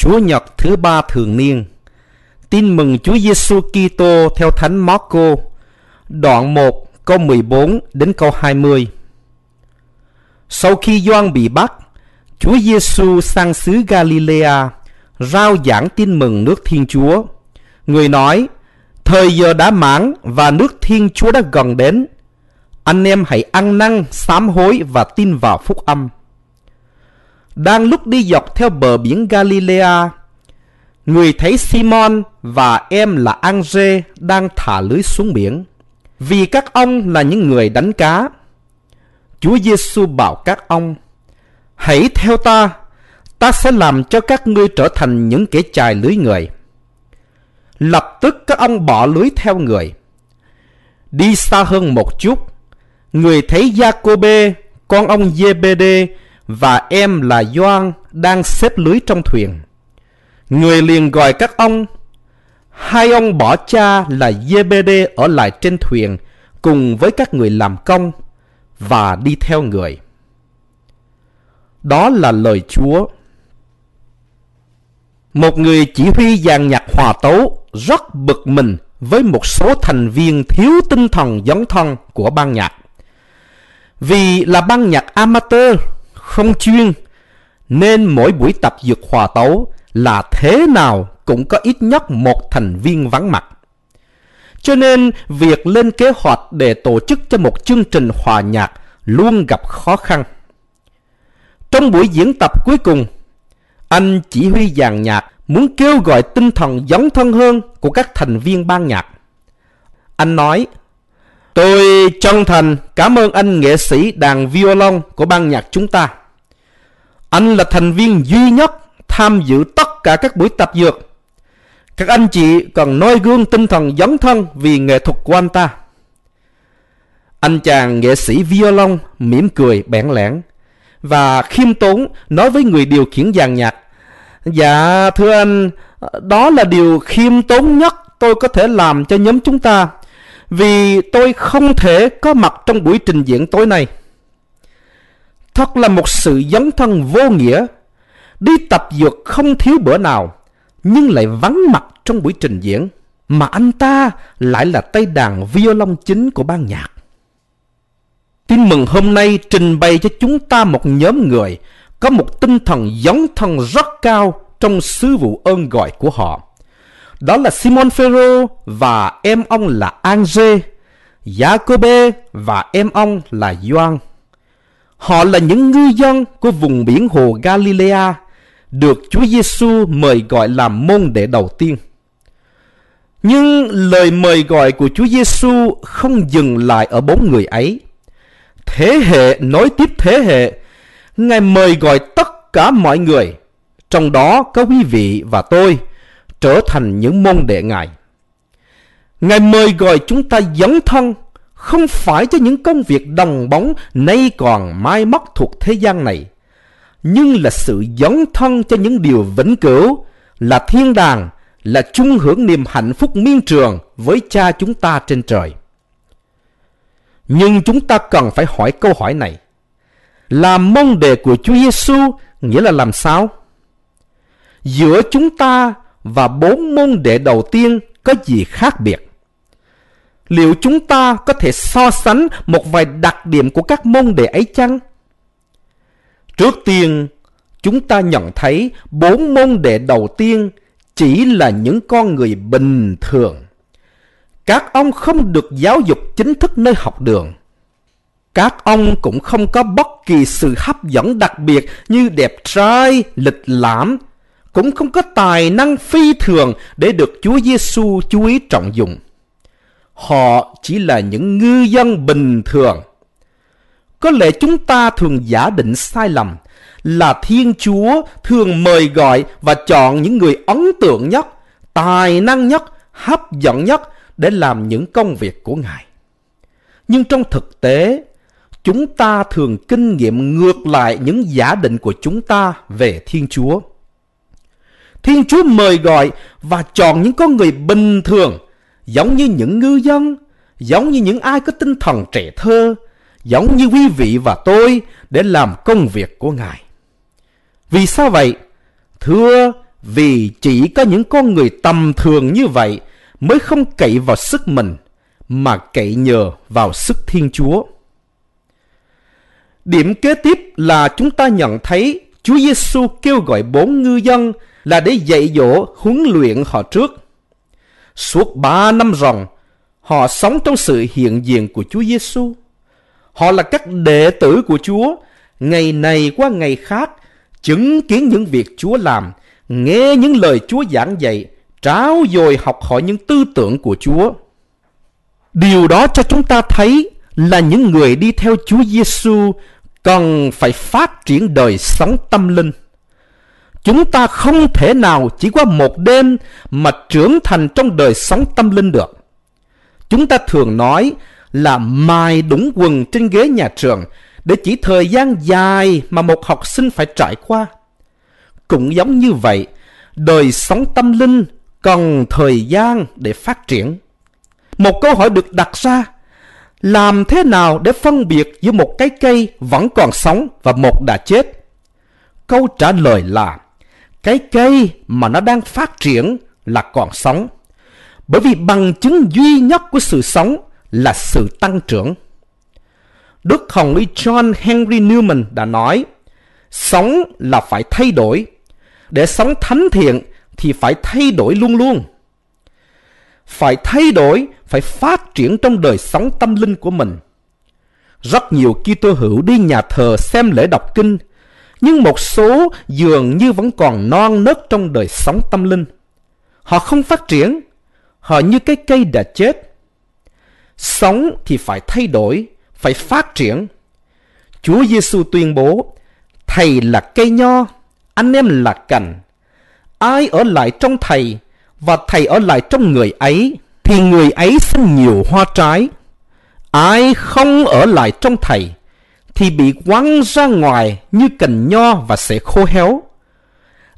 Chúa Nhật thứ ba thường niên. Tin mừng Chúa Giêsu Kitô theo Thánh Marco, đoạn 1 câu 14 đến câu 20. Sau khi Gioan bị bắt, Chúa Giêsu sang xứ Galilea, rao giảng tin mừng nước Thiên Chúa. Người nói, thời giờ đã mãn và nước Thiên Chúa đã gần đến. Anh em hãy ăn năn, sám hối và tin vào phúc âm. Đang lúc đi dọc theo bờ biển Galilea, người thấy Simon và em là Andre đang thả lưới xuống biển. Vì các ông là những người đánh cá. Chúa Giêsu bảo các ông, hãy theo ta, ta sẽ làm cho các ngươi trở thành những kẻ chài lưới người. Lập tức các ông bỏ lưới theo người. Đi xa hơn một chút, người thấy Giacôbê, con ông Zebede và em là Doan đang xếp lưới trong thuyền. Người liền gọi các ông. Hai ông bỏ cha là GBD ở lại trên thuyền cùng với các người làm công và đi theo người. Đó là lời Chúa. Một người chỉ huy dàn nhạc hòa tấu rất bực mình với một số thành viên thiếu tinh thần giống thân của ban nhạc. Vì là ban nhạc amateur không chuyên nên mỗi buổi tập dược hòa tấu là thế nào cũng có ít nhất một thành viên vắng mặt. Cho nên việc lên kế hoạch để tổ chức cho một chương trình hòa nhạc luôn gặp khó khăn. Trong buổi diễn tập cuối cùng, anh chỉ huy dàn nhạc muốn kêu gọi tinh thần giống thân hơn của các thành viên ban nhạc. Anh nói, Tôi chân thành cảm ơn anh nghệ sĩ đàn violon của ban nhạc chúng ta. Anh là thành viên duy nhất tham dự tất cả các buổi tập dược. Các anh chị cần noi gương tinh thần dấn thân vì nghệ thuật của anh ta. Anh chàng nghệ sĩ violon mỉm cười bẽn lẽn và khiêm tốn nói với người điều khiển dàn nhạc. Dạ thưa anh, đó là điều khiêm tốn nhất tôi có thể làm cho nhóm chúng ta vì tôi không thể có mặt trong buổi trình diễn tối nay. Thật là một sự dấn thân vô nghĩa. Đi tập dược không thiếu bữa nào, nhưng lại vắng mặt trong buổi trình diễn. Mà anh ta lại là tay đàn violon chính của ban nhạc. Tin mừng hôm nay trình bày cho chúng ta một nhóm người có một tinh thần dấn thân rất cao trong sứ vụ ơn gọi của họ. Đó là Simon Phêrô và em ông là Angê, Jacobe và em ông là Gioan. Họ là những ngư dân của vùng biển hồ Galilea, được Chúa Giêsu mời gọi làm môn đệ đầu tiên. Nhưng lời mời gọi của Chúa Giêsu không dừng lại ở bốn người ấy. Thế hệ nối tiếp thế hệ, Ngài mời gọi tất cả mọi người, trong đó có quý vị và tôi, trở thành những môn đệ Ngài. Ngài mời gọi chúng ta dấn thân không phải cho những công việc đồng bóng nay còn mai mất thuộc thế gian này, nhưng là sự dấn thân cho những điều vĩnh cửu, là thiên đàng, là chung hưởng niềm hạnh phúc miên trường với cha chúng ta trên trời. Nhưng chúng ta cần phải hỏi câu hỏi này. Làm môn đề của Chúa Giêsu nghĩa là làm sao? Giữa chúng ta và bốn môn đệ đầu tiên có gì khác biệt? Liệu chúng ta có thể so sánh một vài đặc điểm của các môn đệ ấy chăng? Trước tiên, chúng ta nhận thấy bốn môn đệ đầu tiên chỉ là những con người bình thường. Các ông không được giáo dục chính thức nơi học đường. Các ông cũng không có bất kỳ sự hấp dẫn đặc biệt như đẹp trai, lịch lãm, cũng không có tài năng phi thường để được Chúa Giêsu chú ý trọng dụng. Họ chỉ là những ngư dân bình thường. Có lẽ chúng ta thường giả định sai lầm là Thiên Chúa thường mời gọi và chọn những người ấn tượng nhất, tài năng nhất, hấp dẫn nhất để làm những công việc của Ngài. Nhưng trong thực tế, chúng ta thường kinh nghiệm ngược lại những giả định của chúng ta về Thiên Chúa. Thiên Chúa mời gọi và chọn những con người bình thường, giống như những ngư dân, giống như những ai có tinh thần trẻ thơ, giống như quý vị và tôi để làm công việc của Ngài. Vì sao vậy? Thưa, vì chỉ có những con người tầm thường như vậy mới không cậy vào sức mình mà cậy nhờ vào sức Thiên Chúa. Điểm kế tiếp là chúng ta nhận thấy Chúa Giêsu kêu gọi bốn ngư dân là để dạy dỗ huấn luyện họ trước. Suốt ba năm ròng, họ sống trong sự hiện diện của Chúa Giêsu. Họ là các đệ tử của Chúa, ngày này qua ngày khác, chứng kiến những việc Chúa làm, nghe những lời Chúa giảng dạy, tráo dồi học hỏi những tư tưởng của Chúa. Điều đó cho chúng ta thấy là những người đi theo Chúa Giêsu cần phải phát triển đời sống tâm linh. Chúng ta không thể nào chỉ qua một đêm mà trưởng thành trong đời sống tâm linh được. Chúng ta thường nói là mài đúng quần trên ghế nhà trường để chỉ thời gian dài mà một học sinh phải trải qua. Cũng giống như vậy, đời sống tâm linh cần thời gian để phát triển. Một câu hỏi được đặt ra, làm thế nào để phân biệt giữa một cái cây vẫn còn sống và một đã chết? Câu trả lời là, cái cây mà nó đang phát triển là còn sống. Bởi vì bằng chứng duy nhất của sự sống là sự tăng trưởng. Đức Hồng Y John Henry Newman đã nói, sống là phải thay đổi. Để sống thánh thiện thì phải thay đổi luôn luôn. Phải thay đổi, phải phát triển trong đời sống tâm linh của mình. Rất nhiều Kitô hữu đi nhà thờ xem lễ đọc kinh, nhưng một số dường như vẫn còn non nớt trong đời sống tâm linh. Họ không phát triển, họ như cái cây đã chết. Sống thì phải thay đổi, phải phát triển. Chúa Giêsu tuyên bố, Thầy là cây nho, anh em là cành. Ai ở lại trong Thầy và Thầy ở lại trong người ấy, thì người ấy sinh nhiều hoa trái. Ai không ở lại trong Thầy, thì bị quăng ra ngoài như cành nho và sẽ khô héo.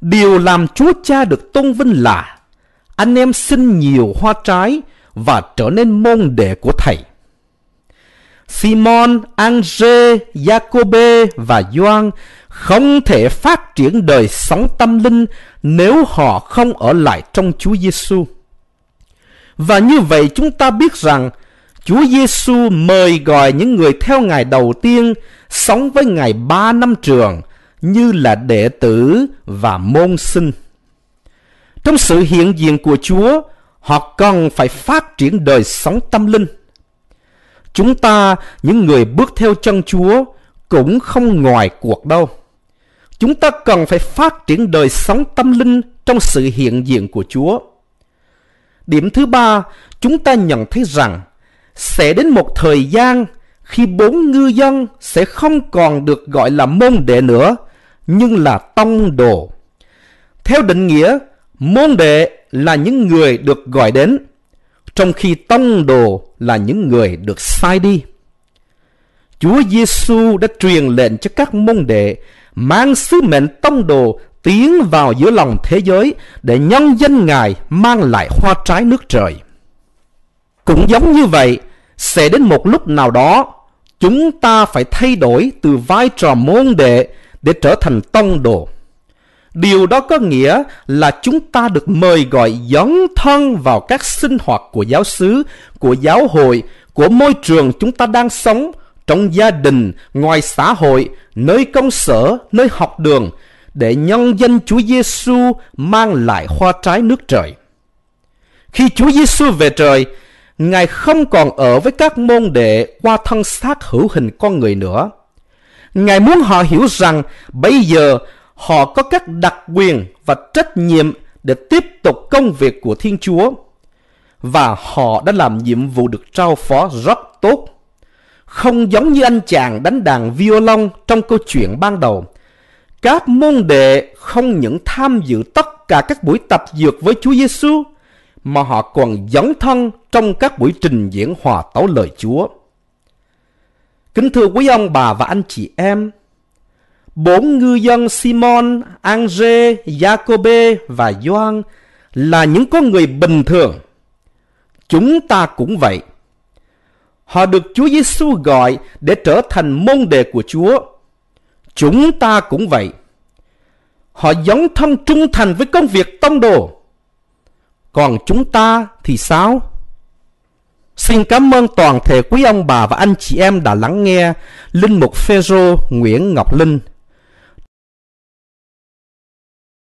Điều làm Chúa Cha được tôn vinh là anh em sinh nhiều hoa trái và trở nên môn đệ của Thầy. Simon, Andre, Jacobe và Gioan không thể phát triển đời sống tâm linh nếu họ không ở lại trong Chúa Giêsu. Và như vậy chúng ta biết rằng Chúa Giêsu mời gọi những người theo Ngài đầu tiên sống với Ngài ba năm trường như là đệ tử và môn sinh. Trong sự hiện diện của Chúa, họ cần phải phát triển đời sống tâm linh. Chúng ta, những người bước theo chân Chúa, cũng không ngoài cuộc đâu. Chúng ta cần phải phát triển đời sống tâm linh trong sự hiện diện của Chúa. Điểm thứ ba, chúng ta nhận thấy rằng sẽ đến một thời gian khi bốn ngư dân sẽ không còn được gọi là môn đệ nữa, nhưng là tông đồ. Theo định nghĩa, môn đệ là những người được gọi đến, trong khi tông đồ là những người được sai đi. Chúa Giêsu đã truyền lệnh cho các môn đệ mang sứ mệnh tông đồ tiến vào giữa lòng thế giới để nhân danh Ngài mang lại hoa trái nước trời. Cũng giống như vậy, sẽ đến một lúc nào đó, chúng ta phải thay đổi từ vai trò môn đệ để trở thành tông đồ. Điều đó có nghĩa là chúng ta được mời gọi dấn thân vào các sinh hoạt của giáo xứ, của giáo hội, của môi trường chúng ta đang sống, trong gia đình, ngoài xã hội, nơi công sở, nơi học đường, để nhân danh Chúa Giêsu mang lại hoa trái nước trời. Khi Chúa Giêsu về trời, Ngài không còn ở với các môn đệ qua thân xác hữu hình con người nữa. Ngài muốn họ hiểu rằng bây giờ họ có các đặc quyền và trách nhiệm để tiếp tục công việc của Thiên Chúa. Và họ đã làm nhiệm vụ được trao phó rất tốt. Không giống như anh chàng đánh đàn violon trong câu chuyện ban đầu. Các môn đệ không những tham dự tất cả các buổi tập dược với Chúa Giêsu mà họ còn dấn thân trong các buổi trình diễn hòa tấu lời Chúa. Kính thưa quý ông bà và anh chị em, bốn ngư dân Simon, Andre, Jacobe và Gioan là những con người bình thường. Chúng ta cũng vậy. Họ được Chúa Giêsu gọi để trở thành môn đệ của Chúa. Chúng ta cũng vậy. Họ dấn thân trung thành với công việc tông đồ. Còn chúng ta thì sao? Xin cảm ơn toàn thể quý ông bà và anh chị em đã lắng nghe Linh Mục Phêrô Nguyễn Ngọc Linh